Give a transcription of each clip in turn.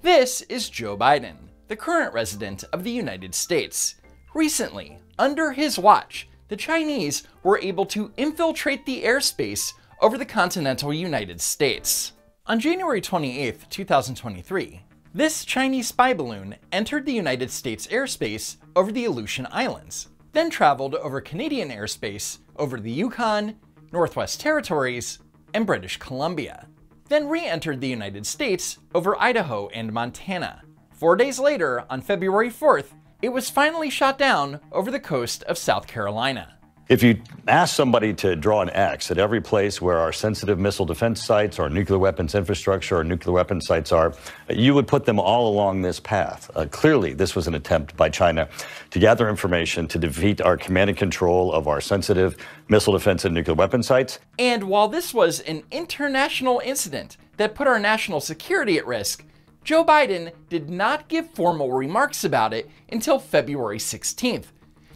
This is Joe Biden, the current resident of the United States. Recently, under his watch, the Chinese were able to infiltrate the airspace over the continental United States. On January 28, 2023, this Chinese spy balloon entered the United States airspace over the Aleutian Islands, then traveled over Canadian airspace over the Yukon, Northwest Territories, and British Columbia, then re entered the United States over Idaho and Montana. Four days later, on February 4th, it was finally shot down over the coast of South Carolina. If you ask somebody to draw an X at every place where our sensitive missile defense sites, our nuclear weapons infrastructure, our nuclear weapons sites are, you would put them all along this path. Uh, clearly, this was an attempt by China to gather information to defeat our command and control of our sensitive missile defense and nuclear weapon sites. And while this was an international incident that put our national security at risk, Joe Biden did not give formal remarks about it until February 16th.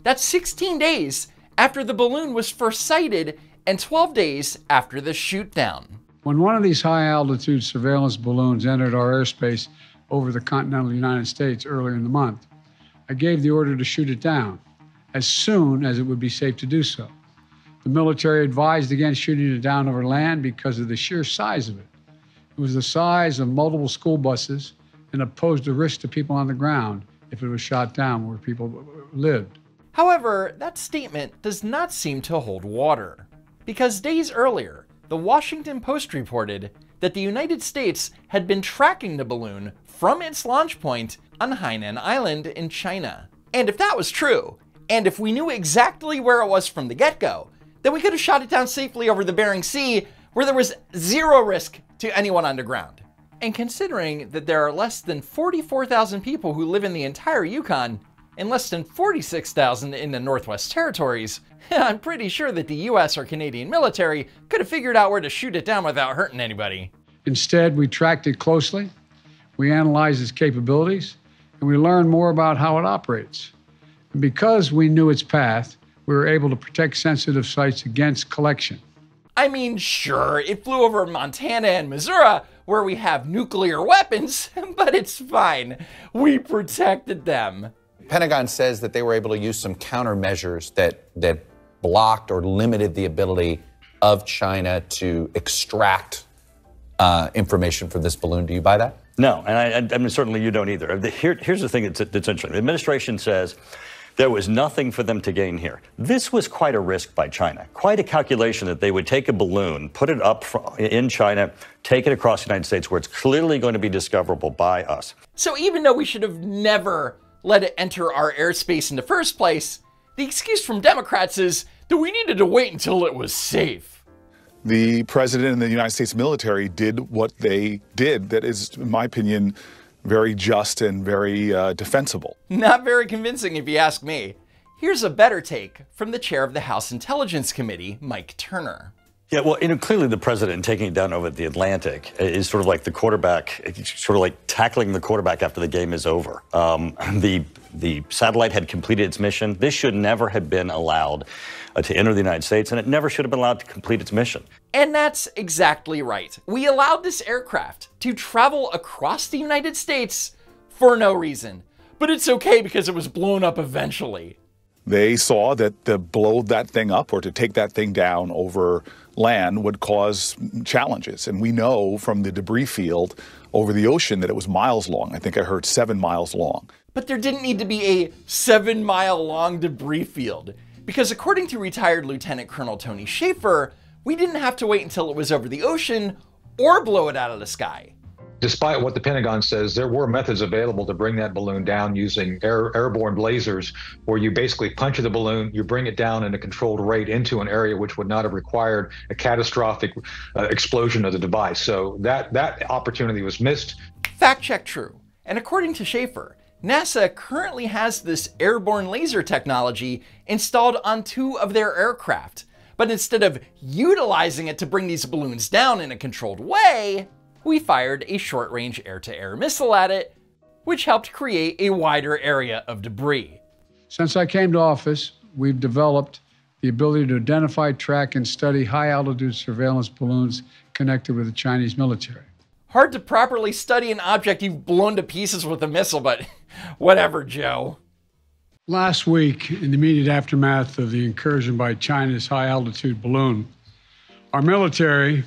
That's 16 days after the balloon was first sighted and 12 days after the shootdown. When one of these high altitude surveillance balloons entered our airspace over the continental United States earlier in the month, I gave the order to shoot it down as soon as it would be safe to do so. The military advised against shooting it down over land because of the sheer size of it. It was the size of multiple school buses and posed a risk to people on the ground if it was shot down where people lived. However, that statement does not seem to hold water. Because days earlier, the Washington Post reported that the United States had been tracking the balloon from its launch point on Hainan Island in China. And if that was true, and if we knew exactly where it was from the get go, then we could have shot it down safely over the Bering Sea where there was zero risk to anyone underground. And considering that there are less than 44,000 people who live in the entire Yukon, and less than 46,000 in the Northwest Territories, I'm pretty sure that the US or Canadian military could have figured out where to shoot it down without hurting anybody. Instead, we tracked it closely, we analyzed its capabilities, and we learned more about how it operates. And because we knew its path, we were able to protect sensitive sites against collection. I mean, sure, it flew over Montana and Missouri, where we have nuclear weapons, but it's fine. We protected them. Pentagon says that they were able to use some countermeasures that that blocked or limited the ability of China to extract uh, information from this balloon. Do you buy that? No, and I, I mean certainly you don't either. Here, here's the thing that's, that's interesting. The administration says there was nothing for them to gain here. This was quite a risk by China, quite a calculation that they would take a balloon, put it up in China, take it across the United States where it's clearly going to be discoverable by us. So even though we should have never let it enter our airspace in the first place, the excuse from Democrats is that we needed to wait until it was safe. The president and the United States military did what they did, that is, in my opinion, very just and very uh, defensible. Not very convincing, if you ask me. Here's a better take from the chair of the House Intelligence Committee, Mike Turner. Yeah, well, you know, clearly the president taking it down over the Atlantic is sort of like the quarterback, sort of like tackling the quarterback after the game is over. Um, the the satellite had completed its mission. This should never have been allowed uh, to enter the United States, and it never should have been allowed to complete its mission. And that's exactly right. We allowed this aircraft to travel across the United States for no reason. But it's okay because it was blown up eventually. They saw that to blow that thing up or to take that thing down over land would cause challenges. And we know from the debris field over the ocean that it was miles long. I think I heard seven miles long. But there didn't need to be a seven mile long debris field. Because according to retired Lieutenant Colonel Tony Shaffer, we didn't have to wait until it was over the ocean or blow it out of the sky despite what the Pentagon says, there were methods available to bring that balloon down using air, airborne lasers, where you basically puncture the balloon, you bring it down in a controlled rate into an area which would not have required a catastrophic uh, explosion of the device. So that that opportunity was missed. Fact check true. And according to Shaffer, NASA currently has this airborne laser technology installed on two of their aircraft. But instead of utilizing it to bring these balloons down in a controlled way, we fired a short-range air-to-air missile at it, which helped create a wider area of debris. Since I came to office, we've developed the ability to identify, track, and study high altitude surveillance balloons connected with the Chinese military. Hard to properly study an object you've blown to pieces with a missile, but whatever, Joe. Last week, in the immediate aftermath of the incursion by China's high altitude balloon, our military,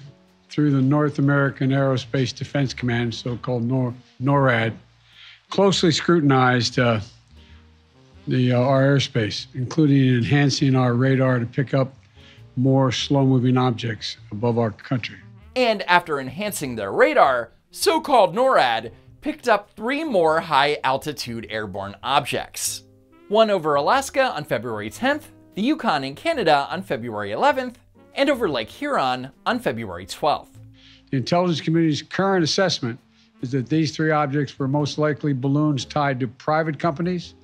through the North American Aerospace Defense Command, so called NOR- NORAD, closely scrutinized uh, the, uh, our airspace, including enhancing our radar to pick up more slow moving objects above our country. And after enhancing their radar, so called NORAD picked up three more high altitude airborne objects. One over Alaska on February 10th, the Yukon in Canada on February 11th, and over Lake Huron on February 12th. The intelligence community's current assessment is that these three objects were most likely balloons tied to private companies,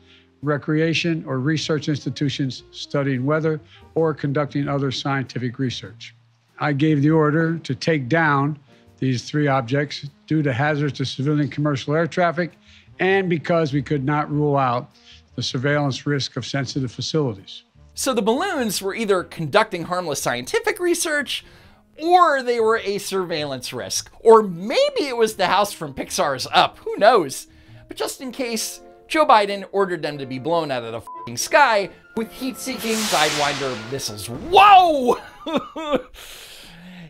recreation, or research institutions studying weather or conducting other scientific research. I gave the order to take down these three objects due to hazards to civilian commercial air traffic and because we could not rule out the surveillance risk of sensitive facilities. So the balloons were either conducting harmless scientific research, or they were a surveillance risk. Or maybe it was the house from Pixar's Up, who knows? But just in case, Joe Biden ordered them to be blown out of the sky with heat seeking Sidewinder missiles. Whoa!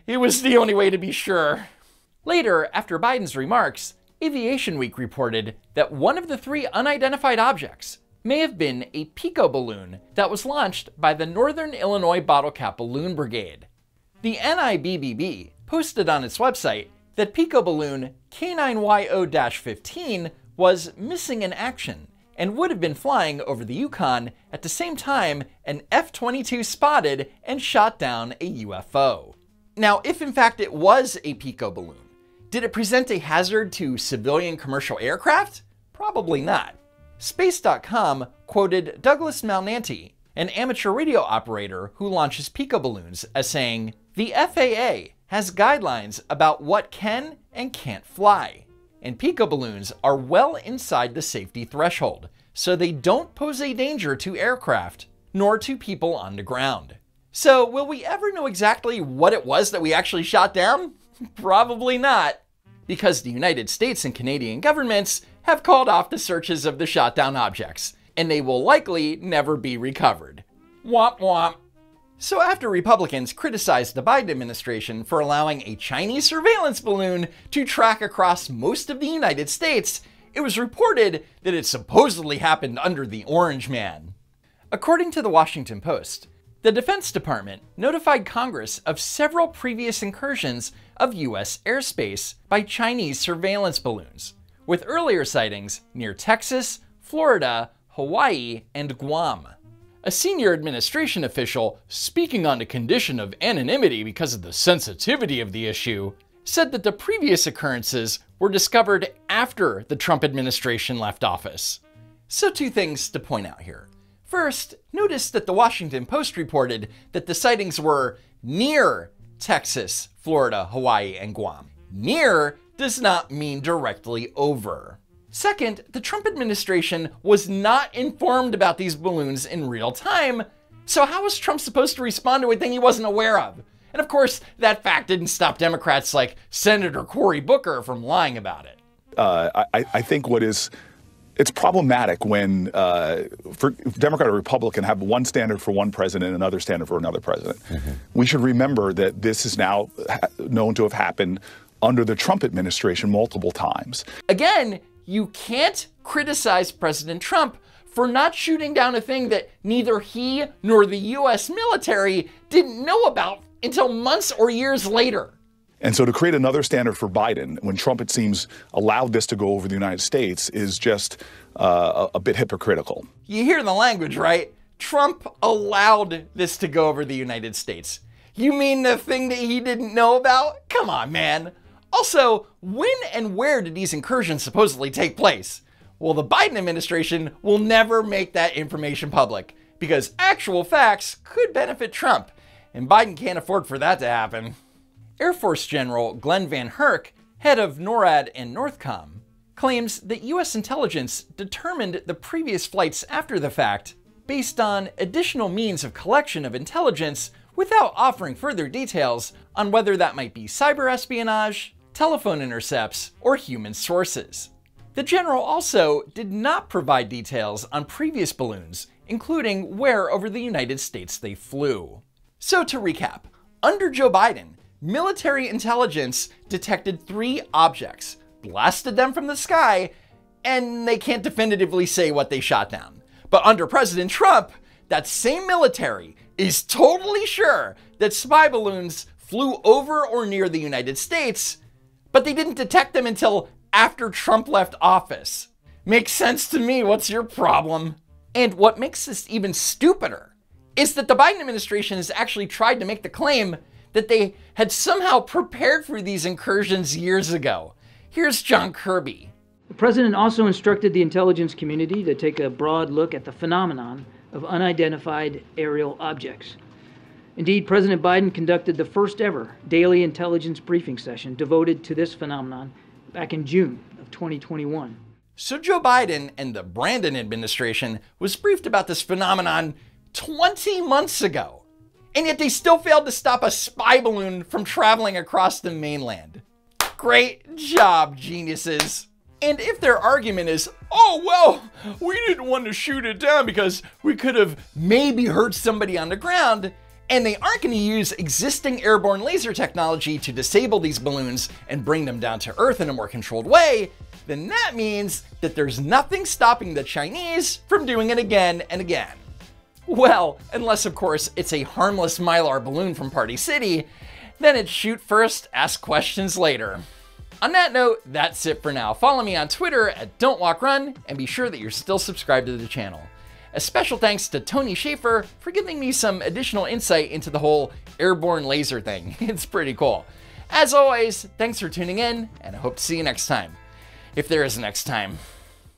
it was the only way to be sure. Later, after Biden's remarks, Aviation Week reported that one of the three unidentified objects may have been a Pico balloon that was launched by the Northern Illinois Bottle Cap Balloon Brigade. The NIBBB posted on its website that Pico balloon K9YO 15 was missing in action and would have been flying over the Yukon at the same time an F 22 spotted and shot down a UFO. Now, if in fact it was a Pico balloon, did it present a hazard to civilian commercial aircraft? Probably not. Space.com quoted Douglas Malnati, an amateur radio operator who launches Pico balloons, as saying, The FAA has guidelines about what can and can't fly, and Pico balloons are well inside the safety threshold, so they don't pose a danger to aircraft nor to people on the ground. So, will we ever know exactly what it was that we actually shot down? Probably not, because the United States and Canadian governments have called off the searches of the shot down objects, and they will likely never be recovered. Womp womp. So, after Republicans criticized the Biden administration for allowing a Chinese surveillance balloon to track across most of the United States, it was reported that it supposedly happened under the Orange Man. According to the Washington Post, the Defense Department notified Congress of several previous incursions of U.S. airspace by Chinese surveillance balloons, with earlier sightings near Texas, Florida, Hawaii, and Guam. A senior administration official, speaking on the condition of anonymity because of the sensitivity of the issue, said that the previous occurrences were discovered after the Trump administration left office. So, two things to point out here. First, notice that the Washington Post reported that the sightings were near Texas, Florida, Hawaii, and Guam. Near does not mean directly over. Second, the Trump administration was not informed about these balloons in real time, so how was Trump supposed to respond to a thing he wasn't aware of? And of course, that fact didn't stop Democrats like Senator Cory Booker from lying about it. Uh, I, I think what is it's problematic when uh, for Democrat or Republican have one standard for one president and another standard for another president. Mm-hmm. We should remember that this is now known to have happened under the Trump administration multiple times. Again, you can't criticize President Trump for not shooting down a thing that neither he nor the US military didn't know about until months or years later. And so to create another standard for Biden, when Trump, it seems, allowed this to go over the United States, is just uh, a, a bit hypocritical. You hear the language, right? Trump allowed this to go over the United States. You mean the thing that he didn't know about? Come on, man. Also, when and where did these incursions supposedly take place? Well, the Biden administration will never make that information public because actual facts could benefit Trump, and Biden can't afford for that to happen. Air Force General Glen VanHerck, head of NORAD and NORTHCOM, claims that U.S. intelligence determined the previous flights after the fact based on additional means of collection of intelligence without offering further details on whether that might be cyber espionage, telephone intercepts, or human sources. The general also did not provide details on previous balloons, including where over the United States they flew. So to recap, under Joe Biden, military intelligence detected three objects, blasted them from the sky, and they can't definitively say what they shot down. But under President Trump, that same military is totally sure that spy balloons flew over or near the United States, but they didn't detect them until after Trump left office. Makes sense to me. What's your problem? And what makes this even stupider is that the Biden administration has actually tried to make the claim that they had somehow prepared for these incursions years ago. Here's John Kirby. The president also instructed the intelligence community to take a broad look at the phenomenon of unidentified aerial objects. Indeed, President Biden conducted the first ever daily intelligence briefing session devoted to this phenomenon back in June of 2021. So Joe Biden and the Brandon administration was briefed about this phenomenon 20 months ago. And yet they still failed to stop a spy balloon from traveling across the mainland. Great job, geniuses. And if their argument is, oh, well, we didn't want to shoot it down because we could have maybe hurt somebody on the ground, and they aren't going to use existing airborne laser technology to disable these balloons and bring them down to Earth in a more controlled way, then that means that there's nothing stopping the Chinese from doing it again and again. Well, unless of course it's a harmless Mylar balloon from Party City, then it's shoot first, ask questions later. On that note, that's it for now. Follow me on Twitter at Don't Walk Run, and be sure that you're still subscribed to the channel. A special thanks to Tony Shaffer for giving me some additional insight into the whole airborne laser thing. It's pretty cool. As always, thanks for tuning in, and I hope to see you next time. If there is a next time.